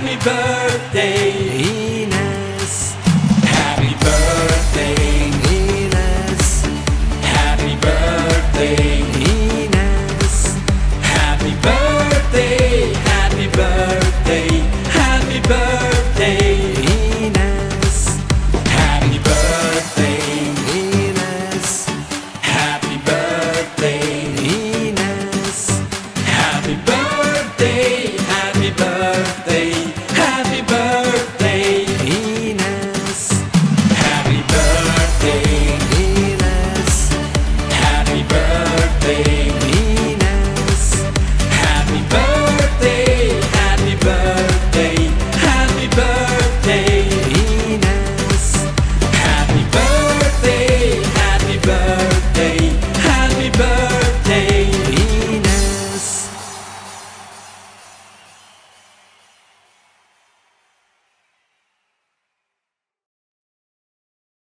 happy birthday say